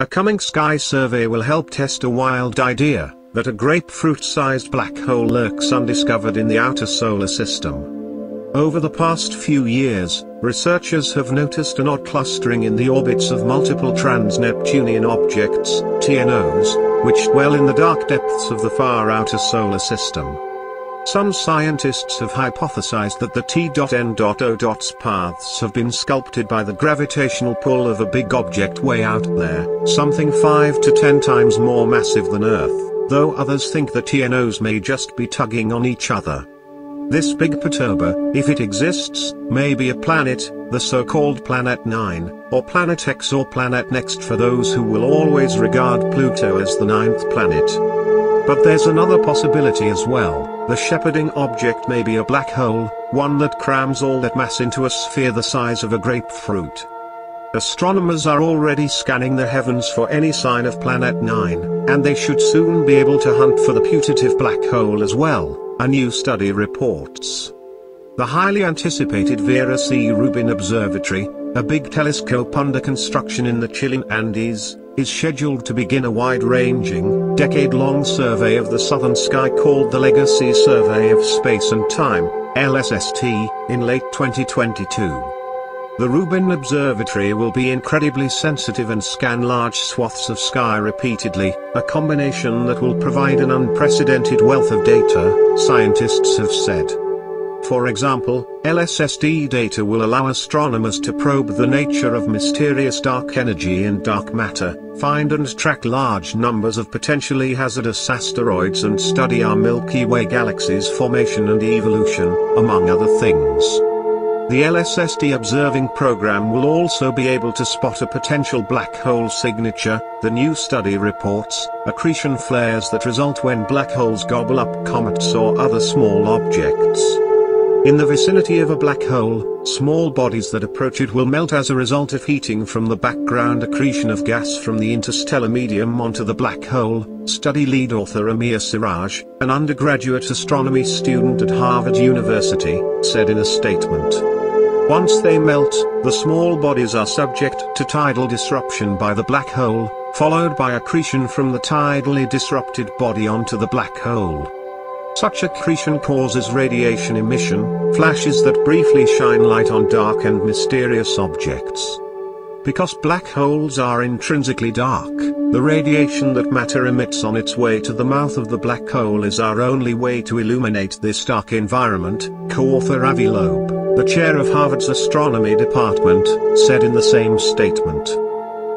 A coming sky survey will help test a wild idea, that a grapefruit-sized black hole lurks undiscovered in the outer solar system. Over the past few years, researchers have noticed an odd clustering in the orbits of multiple trans-Neptunian objects, TNOs, which dwell in the dark depths of the far outer solar system. Some scientists have hypothesized that the T.N.O.'s paths have been sculpted by the gravitational pull of a big object way out there, something 5 to 10 times more massive than Earth, though others think the TNOs may just be tugging on each other. This big perturber, if it exists, may be a planet, the so-called Planet 9, or Planet X or Planet Next for those who will always regard Pluto as the ninth planet. But there's another possibility as well, the shepherding object may be a black hole, one that crams all that mass into a sphere the size of a grapefruit. Astronomers are already scanning the heavens for any sign of Planet 9, and they should soon be able to hunt for the putative black hole as well a new study reports. The highly anticipated Vera C. Rubin Observatory, a big telescope under construction in the Chilean Andes, is scheduled to begin a wide-ranging, decade-long survey of the southern sky called the Legacy Survey of Space and Time, LSST, in late 2022. The Rubin Observatory will be incredibly sensitive and scan large swaths of sky repeatedly, a combination that will provide an unprecedented wealth of data, scientists have said. For example, LSST data will allow astronomers to probe the nature of mysterious dark energy and dark matter, find and track large numbers of potentially hazardous asteroids and study our Milky Way galaxy's formation and evolution, among other things. The LSST observing program will also be able to spot a potential black hole signature, the new study reports, accretion flares that result when black holes gobble up comets or other small objects. In the vicinity of a black hole, small bodies that approach it will melt as a result of heating from the background accretion of gas from the interstellar medium onto the black hole, study lead author Amir Siraj, an undergraduate astronomy student at Harvard University, said in a statement. Once they melt, the small bodies are subject to tidal disruption by the black hole, followed by accretion from the tidally disrupted body onto the black hole. Such accretion causes radiation emission, flashes that briefly shine light on dark and mysterious objects. Because black holes are intrinsically dark, the radiation that matter emits on its way to the mouth of the black hole is our only way to illuminate this dark environment, co-author Avi Loeb the chair of Harvard's astronomy department, said in the same statement.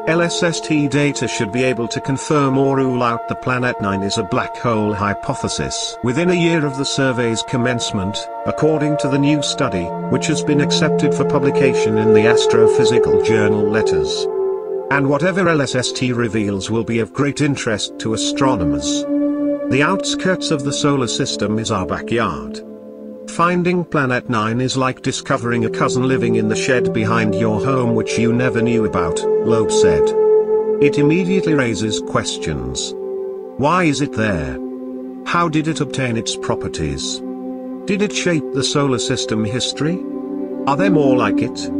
LSST data should be able to confirm or rule out the Planet 9 is a black hole hypothesis within a year of the survey's commencement, according to the new study, which has been accepted for publication in the Astrophysical Journal Letters. And whatever LSST reveals will be of great interest to astronomers. The outskirts of the solar system is our backyard. Finding Planet 9 is like discovering a cousin living in the shed behind your home which you never knew about, Loeb said. It immediately raises questions. Why is it there? How did it obtain its properties? Did it shape the solar system history? Are there more like it?